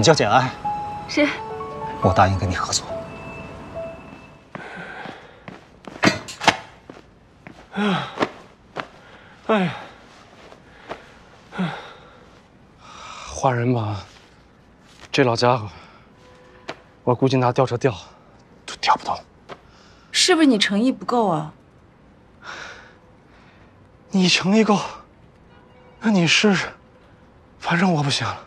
你叫简爱，是。我答应跟你合作。哎呀，哎呀，换人吧，这老家伙，我估计拿吊车吊，都吊不动。是不是你诚意不够啊？你诚意够，那你试试，反正我不行了。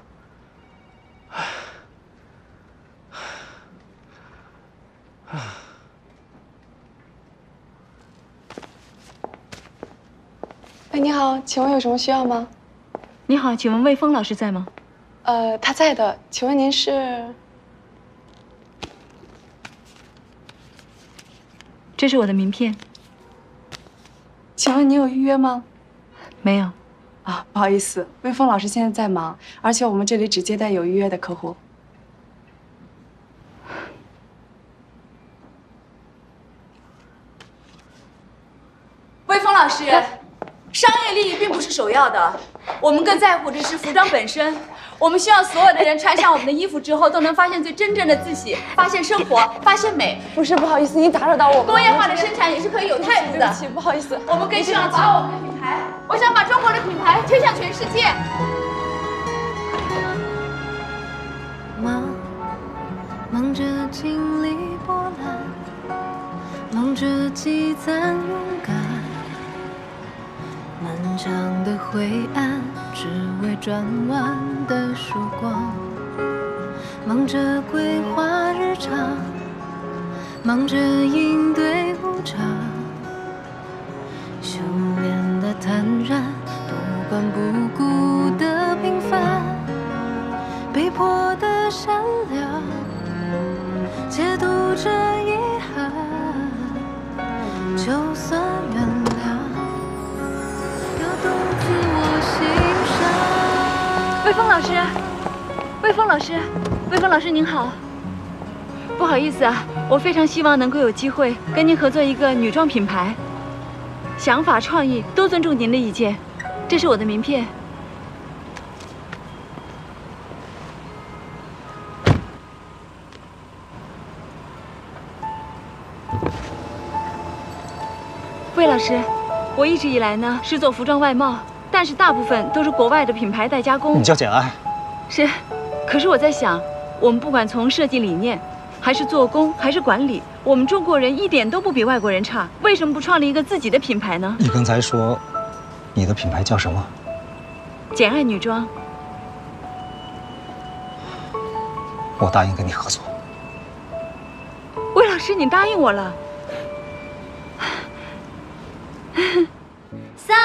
哎，你好，请问有什么需要吗？你好，请问魏峰老师在吗？呃，他在的。请问您是？这是我的名片。请问你有预约吗？没有。啊，不好意思，魏峰老师现在在忙，而且我们这里只接待有预约的客户。魏峰老师，商业利益并不是首要的，我们更在乎的是服装本身。我们希望所有的人穿上我们的衣服之后，都能发现最真正的自己，发现生活，发现美。不是，不好意思，您打扰到我们。工业化的生产也是可以有态度的。对不起，不好意思。我们更希望把我们的品牌，我想把中国的品牌推向全世界。忙，忙着经历波澜，忙着积攒勇敢，漫长的灰暗，只为转弯的曙光。忙着规划日常，忙着应对无常，修炼的坦然，不管不顾魏峰老师，魏峰老师，魏峰老师您好。不好意思啊，我非常希望能够有机会跟您合作一个女装品牌，想法创意都尊重您的意见。这是我的名片。魏老师，我一直以来呢是做服装外贸，但是大部分都是国外的品牌代加工。你叫简爱，是，可是我在想，我们不管从设计理念，还是做工，还是管理，我们中国人一点都不比外国人差。为什么不创立一个自己的品牌呢？你刚才说，你的品牌叫什么？简爱女装。我答应跟你合作。魏老师，你答应我了。三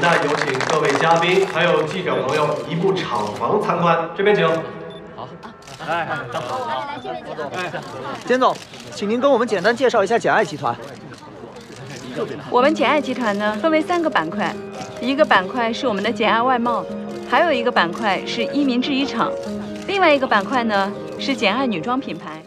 那有请各位嘉宾还有记者朋友移步厂房参观，这边请。好，哎，好，来这边请。哎，简总，请您跟我们简单介绍一下简爱集团。我们简爱集团呢，分为三个板块，一个板块是我们的简爱外贸，还有一个板块是一民制衣厂，另外一个板块呢是简爱女装品牌。